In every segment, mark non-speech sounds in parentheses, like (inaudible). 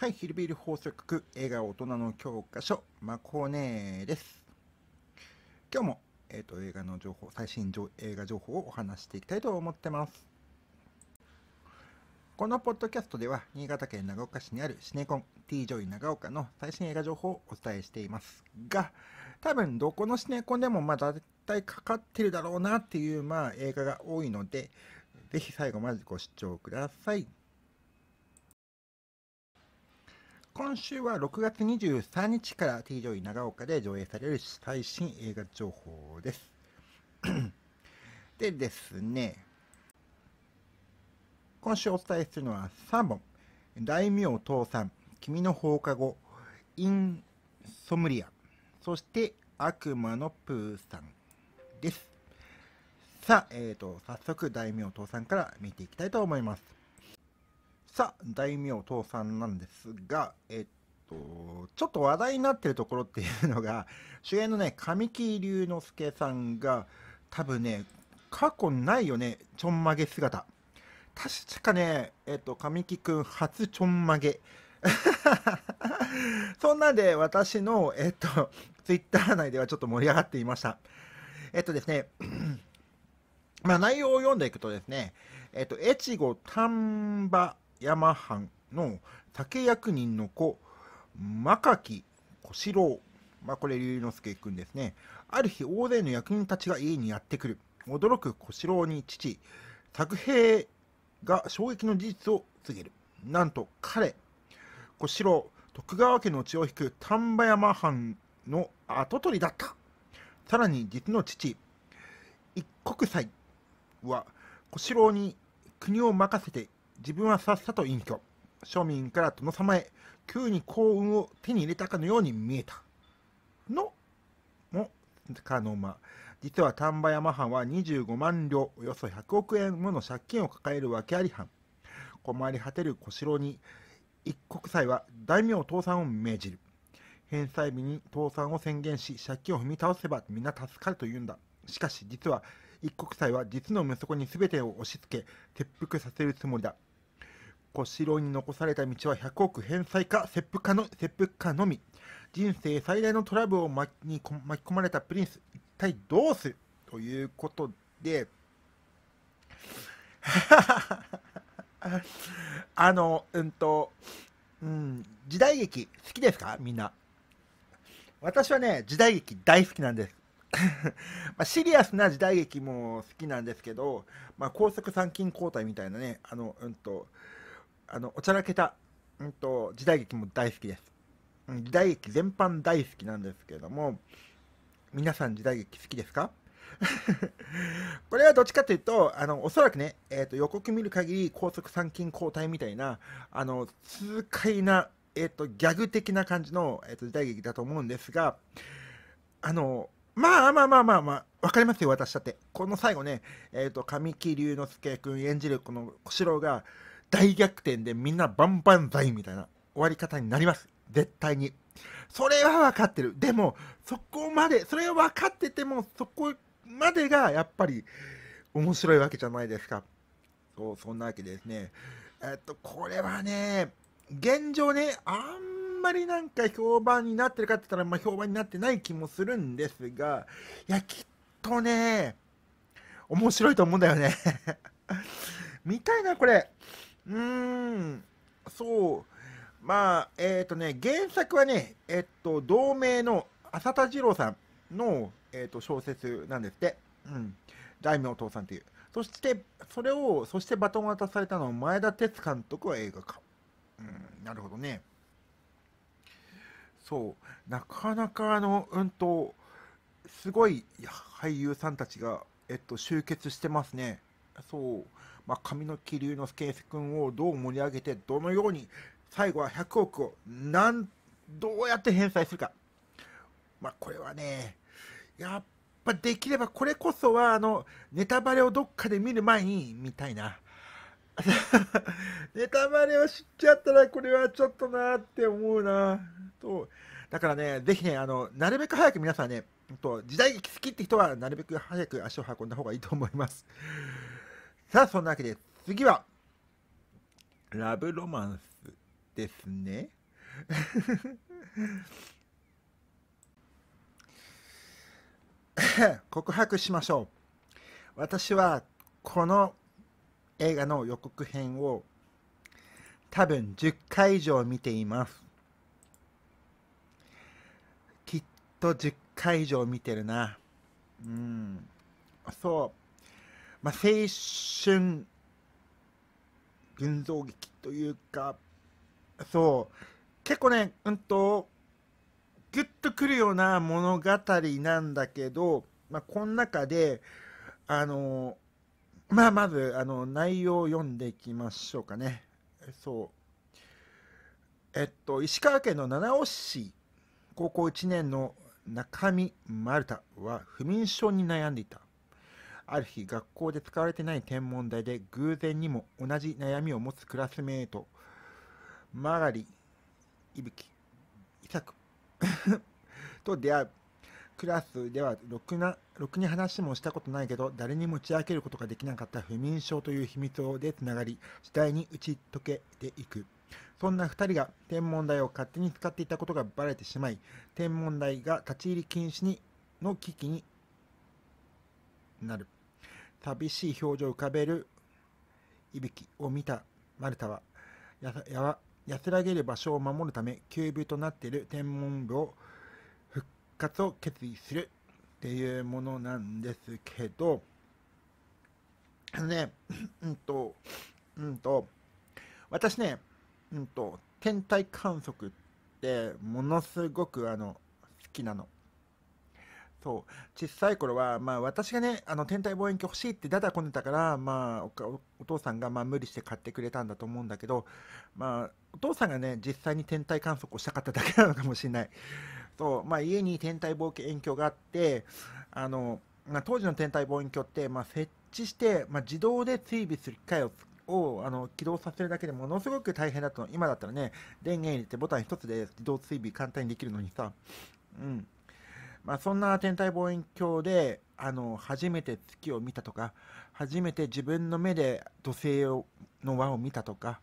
はい、ヒルビル放送局映画大人の教科書、マコネです。今日も、えーと、映画の情報、最新映画情報をお話していきたいと思ってます。このポッドキャストでは、新潟県長岡市にあるシネコン T ジョイ長岡の最新映画情報をお伝えしていますが、多分どこのシネコンでもまあ大体かかってるだろうなっていうまあ映画が多いので、ぜひ最後までご視聴ください。今週は6月23日から T ジョイ長岡で上映される最新映画情報です。(clears throat) でですね、今週お伝えするのは3本。大名倒産、君の放課後、インソムニア、そして悪魔のプーさんです。さあ、えーと、早速大名倒産から見ていきたいと思います。さあ、大名倒産なんですが、えっと、ちょっと話題になってるところっていうのが、(laughs) 主演のね、神木隆之介さんが、多分ね、過去ないよね、ちょんまげ姿。確かね、えっと、神木くん初ちょんまげ。(laughs) そんなんで私の、えっと、ツイッター内ではちょっと盛り上がっていました。えっとですね、(clears throat) まあ内容を読んでいくとですね、えっと、越後丹波山藩の竹役人の子、真木小四郎。まあ、これ、龍之介君ですね。ある日、大勢の役人たちが家にやってくる。驚く小四郎に父、作兵が衝撃の事実を告げる。なんと、彼、小四郎、徳川家の血を引く丹波山藩の跡取りだった。さらに、実の父、一国祭は、小四郎に国を任せて自分はさっさと隠居。庶民から殿様へ、急に幸運を手に入れたかのように見えた。の、も、かの間。実は丹波山藩は25万両、およそ100億円もの借金を抱える訳あり藩。困り果てる小四郎に、一国祭は大名倒産を命じる。返済日に倒産を宣言し、借金を踏み倒せば皆助かるというんだ。しかし実は一国祭は実の息子に全てを押し付け、切腹させるつもりだ。小四郎に残された道は100億返済か切腹かの切腹かのみ。人生最大のトラブルを巻き巻き込まれたプリンス、一体どうする？ということで、(laughs) あの、うんと、うん、時代劇好きですか？みんな。私はね、時代劇大好きなんです。(laughs) まあシリアスな時代劇も好きなんですけど、まあ、高速参勤交代みたいなね、あの、うんと、あのおちゃらけた、うんと、時代劇も大好きです。時代劇全般大好きなんですけれども、皆さん時代劇好きですか？(laughs) これはどっちかというと、あのおそらくね、えーと、予告見る限り高速参勤交代みたいな、あの痛快な、えーと、ギャグ的な感じの、えーと、時代劇だと思うんですが、あのまあまあまあまあまあ、わかりますよ、私だって。この最後ね、えっ、ー、と、神木隆之介君演じるこの小四郎が、大逆転でみんなバンバン剤みたいな終わり方になります。絶対に。それは分かってる。でも、そこまで、それは分かってても、そこまでがやっぱり面白いわけじゃないですか。そう、そんなわけですね。えっと、これはね、現状ね、あんまりなんか評判になってるかって言ったら、まあ、評判になってない気もするんですが、いや、きっとね、面白いと思うんだよね。(laughs) 見たいな、これ。うーん、そう。まあ、えっ、ー、とね、原作はね、えっと、同名の浅田次郎さんの、えっと、小説なんですって。うん。大名お父さんっていう。そして、それを、そしてバトン渡されたのは前田哲監督は映画化。うん、なるほどね。そう。なかなか、あの、うんと、すごい俳優さんたちが、えっと、集結してますね。そう。まあ、上の木隆之介君をどう盛り上げて、どのように最後は100億をなんどうやって返済するか。まあ、これはね、やっぱできればこれこそは、あの、ネタバレをどっかで見る前に見たいな。(laughs) ネタバレを知っちゃったら、これはちょっとなって思うな。と、だからね、ぜひね、あの、なるべく早く皆さんね、と時代劇好きって人は、なるべく早く足を運んだ方がいいと思います。さあ、そんなわけで、次は、ラブロマンスですね。(laughs) 告白しましょう。私はこの映画の予告編を多分10回以上見ています。きっと10回以上見てるな。うん。そう。まあ、青春群像劇というか、そう。結構ね、うんと、グッとくるような物語なんだけど、まあ、この中で、あの、まあ、まず、あの、内容を読んでいきましょうかね。そう。えっと、石川県の七尾市、高校1年の中見丸太は不眠症に悩んでいた。ある日、学校で使われてない天文台で偶然にも同じ悩みを持つクラスメート、曲がり、いぶき、いさく (laughs) と出会う。クラスではろくな、ろくに話もしたことないけど、誰にも打ち明けることができなかった不眠症という秘密をでつながり、次第に打ち解けていく。そんな二人が天文台を勝手に使っていたことがバレてしまい、天文台が立ち入り禁止にの危機になる。寂しい表情を浮かべるいびきを見たマルタは、安らげる場所を守るため、休部となっている天文部を復活を決意するっていうものなんですけど、あのね、(laughs) うんと、うんと、私ね、うんと、天体観測ってものすごくあの好きなの。そう。小さい頃は、まあ、私がねあの天体望遠鏡欲しいってだだこねたから、まあ、おおお父さんがまあ無理して買ってくれたんだと思うんだけど、まあ、お父さんがね実際に天体観測をしたかっただけなのかもしれない。そう、まあ、家に天体望遠鏡があってあの、まあ、当時の天体望遠鏡って、まあ、設置して、まあ、自動で追尾する機械ををあの起動させるだけでものすごく大変だったの。今だったらね電源入れてボタン一つで自動追尾簡単にできるのにさ。うん。まあ、そんな天体望遠鏡であの初めて月を見たとか初めて自分の目で土星をの輪を見たとか、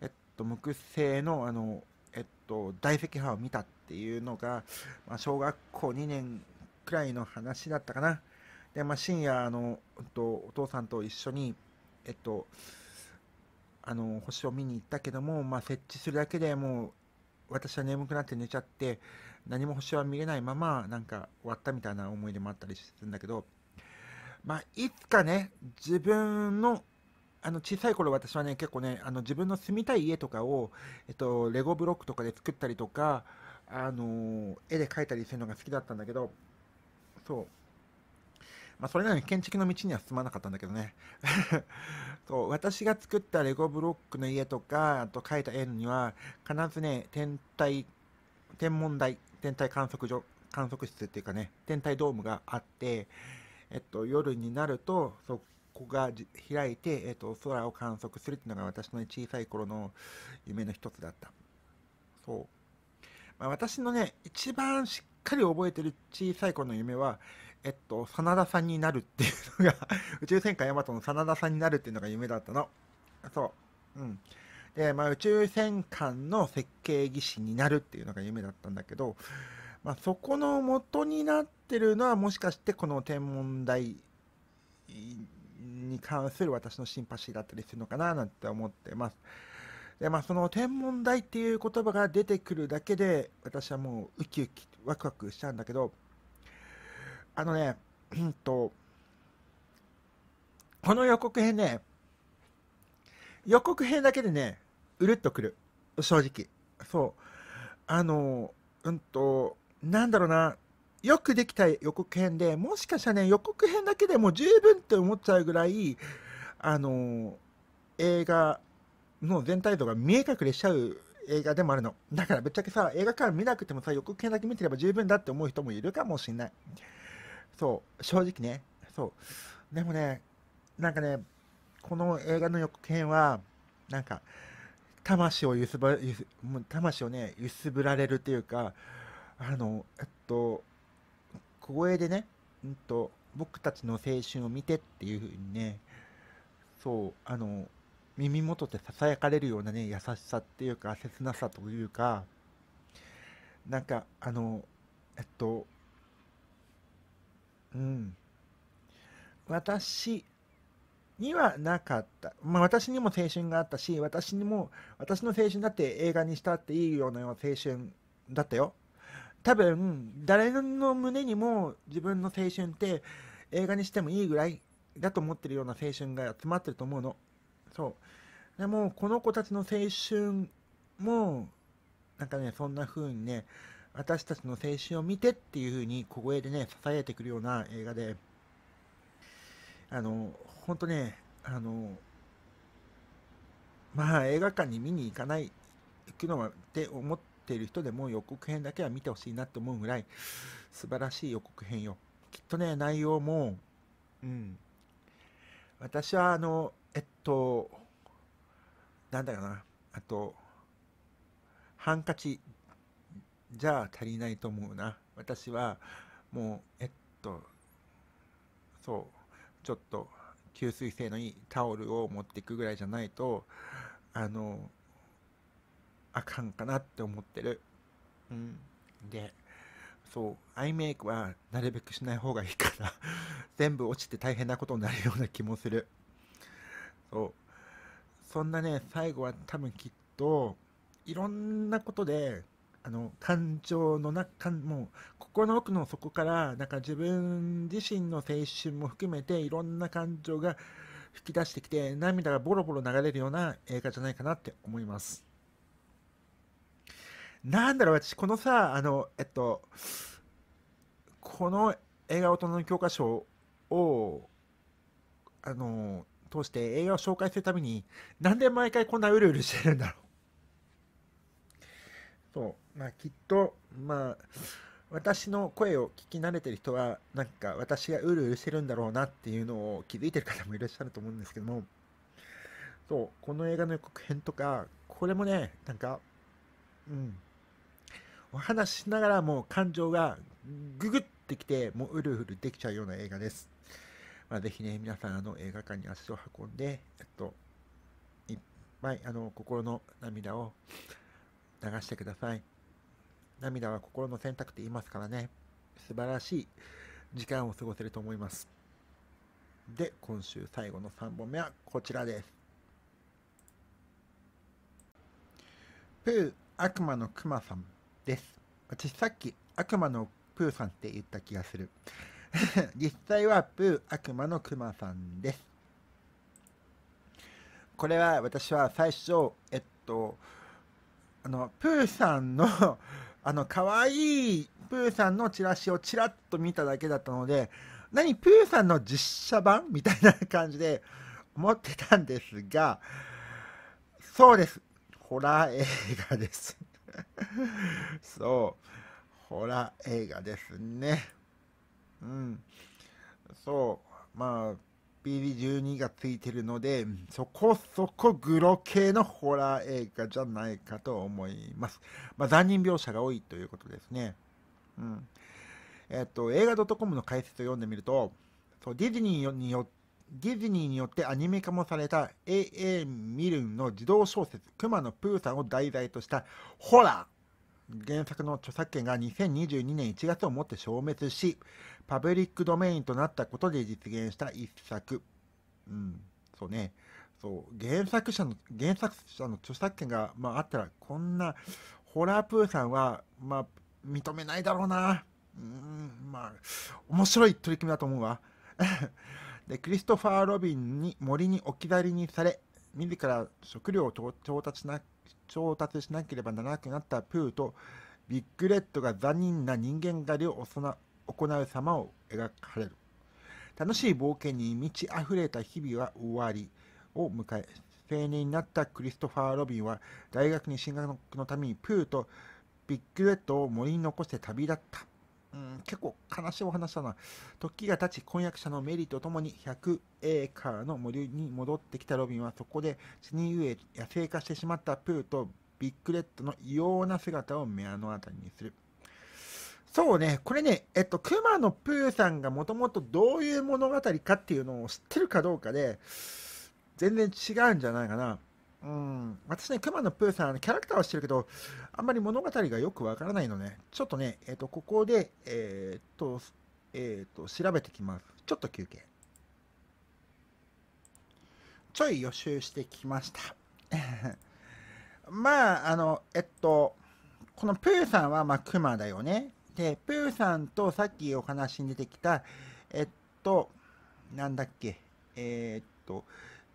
えっと、木星のあの、えっと、大赤波を見たっていうのが、まあ、小学校2年くらいの話だったかな。で、まあ、深夜あの、えっと、お父さんと一緒に、えっと、あの星を見に行ったけども、まあ、設置するだけでもう私は眠くなって寝ちゃって何も星は見れないままなんか終わったみたいな思い出もあったりするんだけどまあいつかね自分のあの小さい頃私はね結構ねあの自分の住みたい家とかを、えっと、レゴブロックとかで作ったりとかあの絵で描いたりするのが好きだったんだけどそう。まあ、それなのに建築の道には進まなかったんだけどね。(laughs) そう。私が作ったレゴブロックの家とかあと描いた絵には必ずね天体天文台天体観測所観測室っていうかね天体ドームがあって、えっと、夜になるとそこが開いて、えっと、空を観測するっていうのが私の、小さい頃の夢の一つだったそう、まあ、私のね一番しっかり覚えてる小さい頃の夢はえっと、真田さんになるっていうのが宇宙戦艦ヤマトの真田さんになるっていうのが夢だったの。そう。うん。で、まあ、宇宙戦艦の設計技師になるっていうのが夢だったんだけど、まあ、そこの元になってるのはもしかしてこの天文台に関する私のシンパシーだったりするのかななんて思ってます。で、まあ、その天文台っていう言葉が出てくるだけで私はもうウキウキワクワクしちゃうんだけど、あのね、うんと、この予告編ね、予告編だけでね、うるっとくる。正直。そう。あの、うんと、なんだろうな、よくできた予告編で、もしかしたらね、予告編だけでも十分って思っちゃうぐらい、あの、映画の全体像が見え隠れしちゃう映画でもあるの。だからぶっちゃけさ、映画館見なくてもさ、予告編だけ見てれば十分だって思う人もいるかもしれない。そう、正直ね。そう。でもね、なんかね、この映画の予告編は、なんか、魂を揺すば、ゆす魂をね、揺すぶられるっていうか、あの、えっと、小声でね、うんと、僕たちの青春を見てっていう風にね、そう、あの、耳元でささやかれるようなね優しさっていうか切なさというかなんかあのえっとうん。私にはなかった。まあ、私にも青春があったし、私にも、私の青春だって映画にしたっていいような青春だったよ。多分、誰の胸にも自分の青春って映画にしてもいいぐらいだと思ってるような青春が詰まってると思うの。そう。でも、この子たちの青春も、なんかね、そんな風にね、私たちの青春を見てっていう風に小声でね、支えてくるような映画で、あの、本当ね、あの、まあ映画館に見に行かない、行くのはって思っている人でも予告編だけは見てほしいなって思うぐらい素晴らしい予告編よ。きっとね、内容も、うん。私はあの、えっと、なんだかな、あと、ハンカチじゃ足りないと思うな。私はもう、えっと、そう、ちょっと吸水性のいいタオルを持っていくぐらいじゃないとあのあかんかなって思ってる。うん。でそうアイメイクはなるべくしない方がいいから (laughs) 全部落ちて大変なことになるような気もする。そう。そんなね最後は多分きっといろんなことであの感情の中もう心の奥の底からなんか自分自身の青春も含めていろんな感情が吹き出してきて涙がボロボロ流れるような映画じゃないかなって思います。なんだろう私このさあのえっとこの映画大人の教科書をあの通して映画を紹介するためになんで毎回こんなうるうるしてるんだろう。そう。まあきっとまあ私の声を聞き慣れてる人はなんか私がうるうるしてるんだろうなっていうのを気づいてる方もいらっしゃると思うんですけどもそうこの映画の予告編とかこれもねなんかうんお話しながらも感情がググってきてもううるうるできちゃうような映画です、まあ、ぜひね皆さんあの映画館に足を運んでえっといっぱいあの心の涙を流してください。涙は心の選択って言いますからね。素晴らしい時間を過ごせると思います。で、今週最後の3本目はこちらです。プー悪魔のクマさんです。私さっき悪魔のプーさんって言った気がする。(laughs) 実際はプー悪魔のクマさんです。これは私は最初、えっと、あのプーさんのあの可愛いプーさんのチラシをちらっと見ただけだったので何プーさんの実写版みたいな感じで (laughs) 思ってたんですがそうです。ホラー映画です。(laughs) そう。ホラー映画ですね。うん。そう。まあ PV12 がついてるので、そこそこグロ系のホラー映画じゃないかと思います。まあ、残忍描写が多いということですね。うん。えっと、映画 .com の解説を読んでみると、そうディズニーによディズニーによってアニメ化もされた A.A. ミルンの児童小説、熊野プーさんを題材としたホラー。原作の著作権が2022年1月をもって消滅し、パブリックドメインとなったことで実現した一作。うん、そうね。そう、原作者の、原作者の著作権が、まあ、あったら、こんな、ホラープーさんは、まあ、認めないだろうな。うん、まあ、面白い取り組みだと思うわ。(laughs) で、クリストファー・ロビンに森に置き去りにされ、自ら食料を調達しな調達しなければならなくなったプーとピグレットが残忍な人間狩りを行行う様を描かれる楽しい冒険に満ち溢れた日々は終わりを迎え青年になったクリストファー・ロビンは大学に進学のためにプーとピグレットを森に残して旅立ったうん、結構悲しいお話だな。時が経ち、婚約者のメリーと共に100エーカーの森に戻ってきたロビンは、そこで死にゆえ野生化してしまったプーとビッグレッドの異様な姿を目の当たりにする。そうね、これね、えっと、熊野プーさんがもともとどういう物語かっていうのを知ってるかどうかで、全然違うんじゃないかな。うん、私ね、熊野プーさん、キャラクターはしてるけど、あんまり物語がよくわからないのね、ちょっとね、えっ、と、ここで、えっ、と、えっ、と、調べてきます。ちょっと休憩。ちょい予習してきました。(laughs) まあ、あの、えっと、このプーさんは、まあ、熊だよね。で、プーさんとさっきお話に出てきた、えっと、なんだっけ、えー、っと、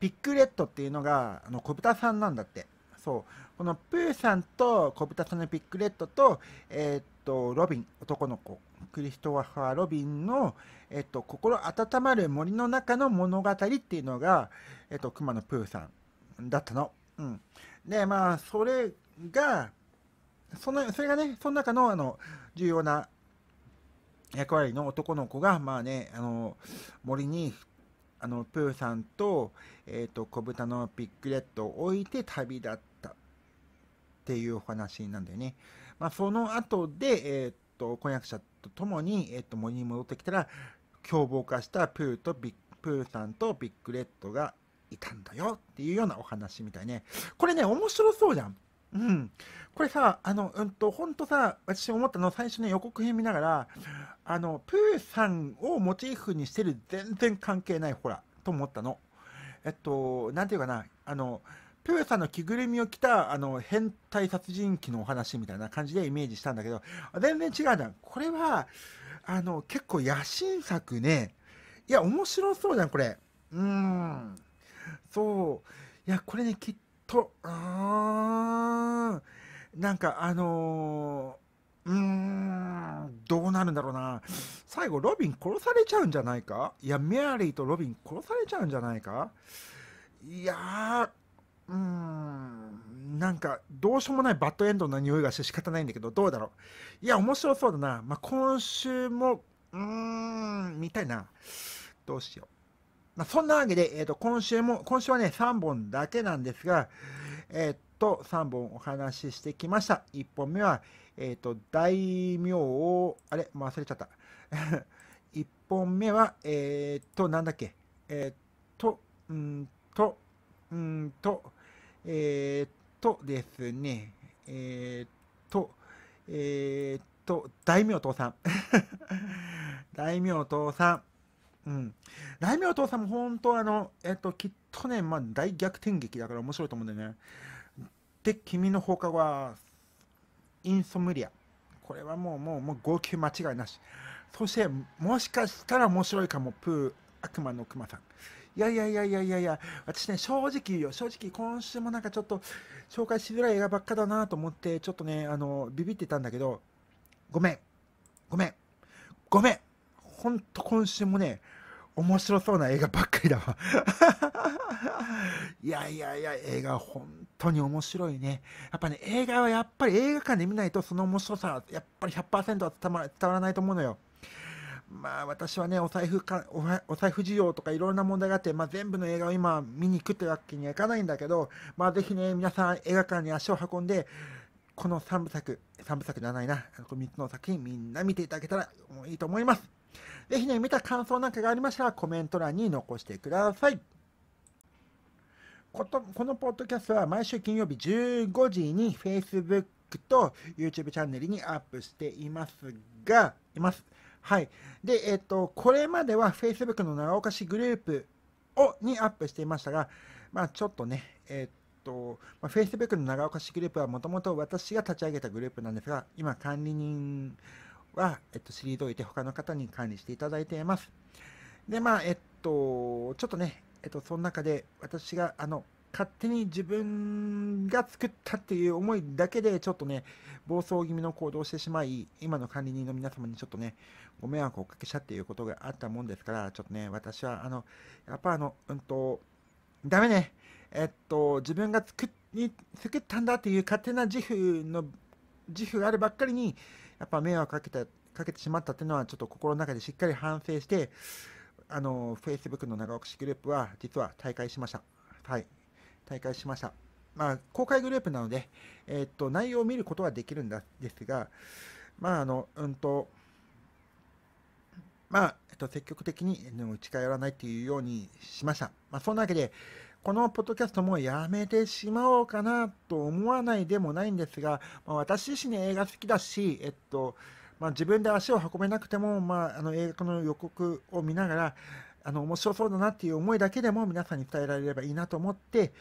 ピックレットっていうのが、あの、小豚さんなんだって。そう。このプーさんと小豚さんのピックレットと、えー、っと、ロビン、男の子、クリストファー・ロビンの、えっと、心温まる森の中の物語っていうのが、えっと、熊のプーさんだったの。うん。で、まあ、それが、その、それがね、その中の、あの、重要な役割の男の子が、まあね、あの、森にあのプーさんと,、えーと、小豚のピックレットを置いて旅立ったっていうお話なんだよね。まあ、その後で、えーと、婚約者と共に、えーと、森に戻ってきたら凶暴化したプーとピ、プーさんとピグレットがいたんだよっていうようなお話みたいね。これね、面白そうじゃん。うん。これさ、あの、うんと、ほんとさ、私思ったの、最初ね、予告編見ながら、あの、プーさんをモチーフにしてる全然関係ない、ほら、と思ったの。えっと、なんていうかな、あの、プーさんの着ぐるみを着た、あの、変態殺人鬼のお話みたいな感じでイメージしたんだけど、全然違うじゃん。これは、あの、結構野心作ね。いや、面白そうじゃん、これ。うーん。そう。いや、これね、きっと、うーん、なんかあのー、うーん、どうなるんだろうな。最後、ロビン殺されちゃうんじゃないか？いや、メアリーとロビン殺されちゃうんじゃないか？いやー、うーん、なんか、どうしようもないバッドエンドな匂いがして仕方ないんだけど、どうだろう？いや、面白そうだな。まあ、今週も、うーん、みたいな。どうしよう。まあ、そんなわけで、えっ、ー、と、今週も、今週はね、3本だけなんですが、えっ、ー、と、3本お話ししてきました。1本目は、えっ、ー、と、大名を、あれ、忘れちゃった。(laughs) 1本目は、えっ、と、なんだっけ、えっ、と、うんと、うんと、えっ、とですね、えっ、と、えっ、と、大名父さん。(laughs) 大名父さん。うん。大名お父さんも本当あの、えっと、きっとね、まあ、大逆転劇だから面白いと思うんだよね。で、君の放課後は、インソムリア。これはもう、もう、もう号泣間違いなし。そして、もしかしたら面白いかも、プー、悪魔のクマさん。いやいやいやいやいやいや、私ね、正直言うよ、正直今週もなんかちょっと紹介しづらい映画ばっかだなと思って、ちょっとね、あの、ビビってたんだけど、ごめん、ごめん、ごめん、ほんと今週もね、面白そうな映画ばっかりだわ (laughs) いやいやいや、映画本当に面白いね。やっぱね、映画はやっぱり映画館で見ないとその面白さはやっぱり100%は伝わらないと思うのよ。まあ私はね、お財布か、お財布事情とかいろんな問題があって、まあ全部の映画を今見に行くってわけにはいかないんだけど、まあぜひね、皆さん映画館に足を運んで、この3部作、3部作じゃないな、この3つの作品みんな見ていただけたらいいと思います。ぜひね、見た感想なんかがありましたらコメント欄に残してください。ことこのポッドキャストは毎週金曜日15時に Facebook と YouTube チャンネルにアップしていますが、います。はい。で、えっ、と、これまでは Facebook の長岡市グループをにアップしていましたが、まあちょっとね、えっ、と、まあ、Facebook の長岡市グループはもともと私が立ち上げたグループなんですが、今管理人は、えっと、退いて他の方に管理していただいています。で、まあ、えっと、ちょっとね、えっと、その中で私が、あの、勝手に自分が作ったっていう思いだけで、ちょっとね、暴走気味の行動をしてしまい、今の管理人の皆様にちょっとね、ご迷惑をおかけしたっていうことがあったもんですから、ちょっとね、私は、あの、やっぱあの、うんと、ダメね、えっと、自分が作っに作ったんだっていう勝手な自負の、自負があるばっかりに、やっぱ迷惑かけたかけてしまったっていうのはちょっと心の中でしっかり反省してあの Facebook の長岡市グループは実は大会しました。はい。大会しました。まあ公開グループなので、えー、っと内容を見ることはできるんですがまああのうんとまあ、えっと、積極的に近寄らないっていうようにしました。まあ、そんなわけで、このポッドキャストもやめてしまおうかなと思わないでもないんですが、まあ、私自身映画好きだし、えっと、まあ、自分で足を運べなくても、まあ、あの映画の予告を見ながら、あの面白そうだなっていう思いだけでも皆さんに伝えられればいいなと思って、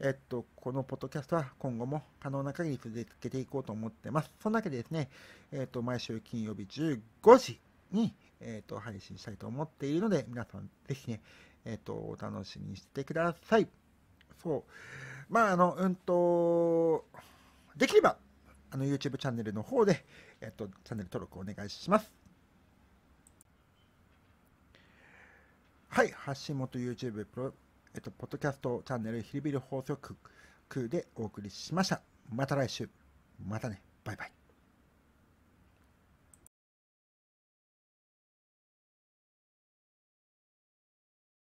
えっと、このポッドキャストは今後も可能な限り続けていこうと思ってます。そんなわけでですね、えっと、毎週金曜日15時に、えっと、配信したいと思っているので、皆さんぜひね、えっと、お楽しみにしてください。そう。まあ、あの、うんと、できれば、あの、YouTube チャンネルの方で、えっと、チャンネル登録お願いします。はい、橋本 YouTube プロ、えっと、ポッドキャストチャンネルヒルビル放送局でお送りしました。また来週。またね。バイバイ。